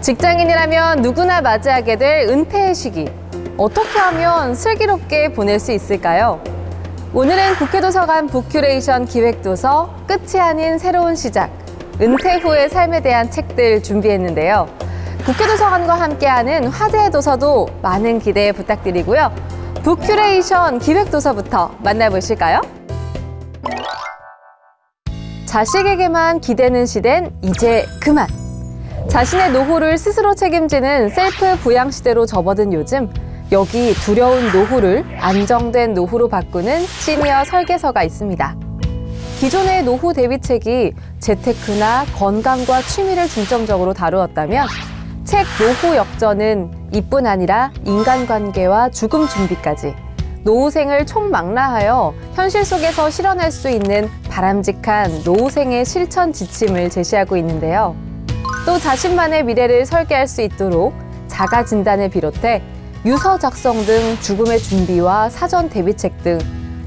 직장인이라면 누구나 맞이하게 될 은퇴의 시기. 어떻게 하면 슬기롭게 보낼 수 있을까요? 오늘은 국회도서관 book curation 기획도서 끝이 아닌 새로운 시작. 은퇴 후의 삶에 대한 책들 준비했는데요. 국회도서관과 함께하는 화제의 도서도 많은 기대 부탁드리고요. book curation 기획도서부터 만나보실까요? 자식에게만 기대는 시대는 이제 그만. 자신의 노후를 스스로 책임지는 셀프 부양 시대로 접어든 요즘 여기 두려운 노후를 안정된 노후로 바꾸는 시니어 설계서가 있습니다. 기존의 노후 대비책이 재테크나 건강과 취미를 중점적으로 다루었다면 책 노후 역전은 이뿐 아니라 인간관계와 죽음 준비까지 노후생을 총망라하여 현실 속에서 실현할 수 있는 바람직한 노후생의 실천 지침을 제시하고 있는데요. 또 자신만의 미래를 설계할 수 있도록 자가 진단을 비롯해 유서 작성 등 죽음의 준비와 사전 대비책 등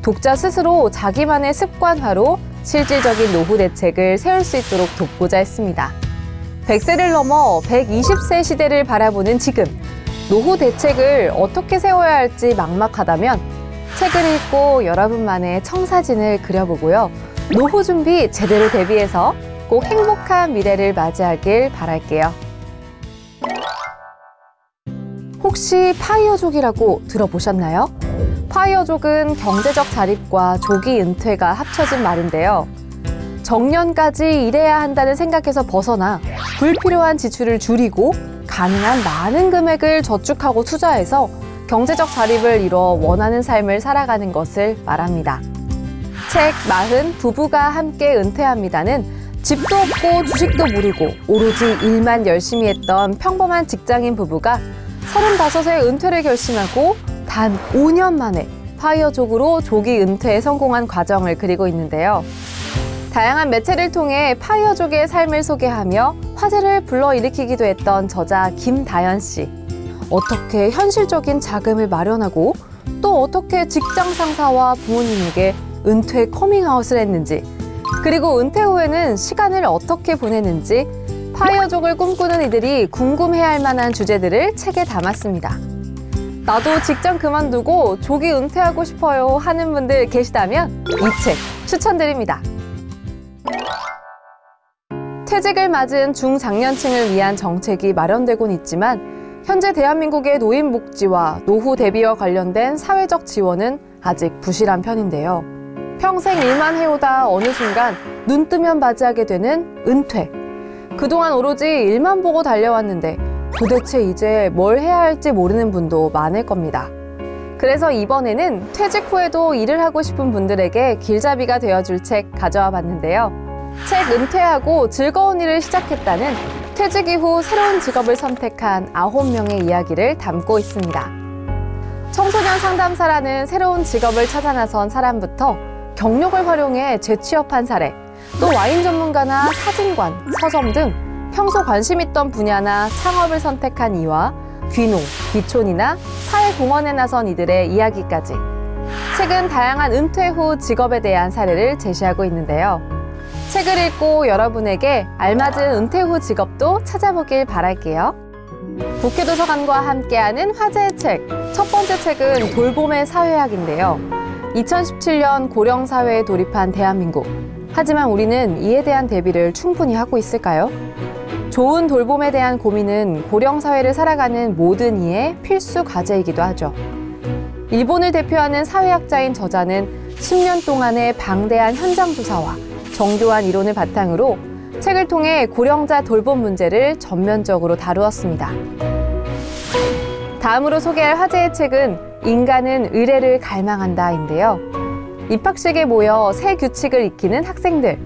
독자 스스로 자기만의 습관화로 실질적인 노후 대책을 세울 수 있도록 돕고자 했습니다. 100세를 넘어 120세 시대를 바라보는 지금 노후 대책을 어떻게 세워야 할지 막막하다면 책을 읽고 여러분만의 청사진을 그려보고요. 노후 준비 제대로 대비해서 꼭 행복한 미래를 맞이하길 바랄게요. 혹시 파이어족이라고 들어보셨나요? 파이어족은 경제적 자립과 조기 은퇴가 합쳐진 말인데요. 정년까지 일해야 한다는 생각에서 벗어나 불필요한 지출을 줄이고 가능한 많은 금액을 저축하고 투자해서 경제적 자립을 이뤄 원하는 삶을 살아가는 것을 말합니다. 책 마흔 부부가 함께 은퇴합니다는 집도 없고 주식도 모르고 오로지 일만 열심히 했던 평범한 직장인 부부가 35세 은퇴를 결심하고 단 5년 만에 파이어족으로 조기 은퇴에 성공한 과정을 그리고 있는데요. 다양한 매체를 통해 파이어족의 삶을 소개하며 화제를 불러일으키기도 했던 저자 김다연 씨. 어떻게 현실적인 자금을 마련하고 또 어떻게 직장 상사와 부모님에게 은퇴 커밍아웃을 했는지 그리고 은퇴 후에는 시간을 어떻게 보내는지 파이어족을 꿈꾸는 이들이 궁금해할 만한 주제들을 책에 담았습니다. 나도 직장 그만두고 조기 은퇴하고 싶어요 하는 분들 계시다면 이 책 추천드립니다. 퇴직을 맞은 중장년층을 위한 정책이 마련되곤 있지만 현재 대한민국의 노인 복지와 노후 대비와 관련된 사회적 지원은 아직 부실한 편인데요. 평생 일만 해오다 어느 순간 눈 뜨면 맞이하게 되는 은퇴. 그동안 오로지 일만 보고 달려왔는데 도대체 이제 뭘 해야 할지 모르는 분도 많을 겁니다. 그래서 이번에는 퇴직 후에도 일을 하고 싶은 분들에게 길잡이가 되어줄 책 가져와 봤는데요. 책 은퇴하고 즐거운 일을 시작했다는 퇴직 이후 새로운 직업을 선택한 아홉 명의 이야기를 담고 있습니다. 청소년 상담사라는 새로운 직업을 찾아 나선 사람부터 경력을 활용해 재취업한 사례, 또 와인 전문가나 사진관, 서점 등 평소 관심 있던 분야나 창업을 선택한 이와 귀농, 귀촌이나 사회공헌에 나선 이들의 이야기까지 책은 다양한 은퇴 후 직업에 대한 사례를 제시하고 있는데요. 책을 읽고 여러분에게 알맞은 은퇴 후 직업도 찾아보길 바랄게요. 국회도서관과 함께하는 화제의 책. 첫 번째 책은 돌봄의 사회학인데요. 2017년 고령 사회에 돌입한 대한민국. 하지만 우리는 이에 대한 대비를 충분히 하고 있을까요? 좋은 돌봄에 대한 고민은 고령 사회를 살아가는 모든 이의 필수 과제이기도 하죠. 일본을 대표하는 사회학자인 저자는 10년 동안의 방대한 현장 조사와 정교한 이론을 바탕으로 책을 통해 고령자 돌봄 문제를 전면적으로 다루었습니다. 다음으로 소개할 화제의 책은 인간은 의뢰를 갈망한다인데요. 입학식에 모여 새 규칙을 익히는 학생들,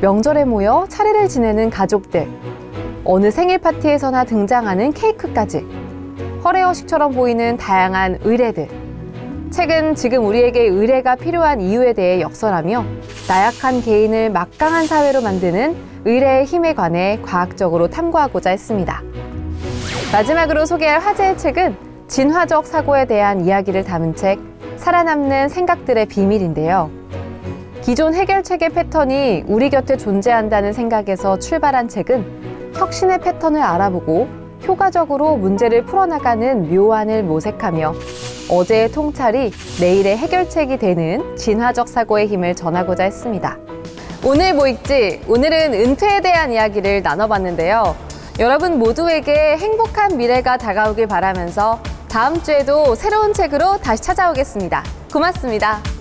명절에 모여 차례를 지내는 가족들, 어느 생일 파티에서나 등장하는 케이크까지 허례허식처럼 보이는 다양한 의뢰들. 책은 지금 우리에게 의뢰가 필요한 이유에 대해 역설하며 나약한 개인을 막강한 사회로 만드는 의뢰의 힘에 관해 과학적으로 탐구하고자 했습니다. 마지막으로 소개할 화제의 책은 진화적 사고에 대한 이야기를 담은 책 살아남는 생각들의 비밀인데요. 기존 해결책의 패턴이 우리 곁에 존재한다는 생각에서 출발한 책은 혁신의 패턴을 알아보고 효과적으로 문제를 풀어나가는 묘안을 모색하며 어제의 통찰이 내일의 해결책이 되는 진화적 사고의 힘을 전하고자 했습니다. 오늘 뭐 읽지? 오늘은 은퇴에 대한 이야기를 나눠봤는데요. 여러분 모두에게 행복한 미래가 다가오길 바라면서 다음 주에도 새로운 책으로 다시 찾아오겠습니다. 고맙습니다.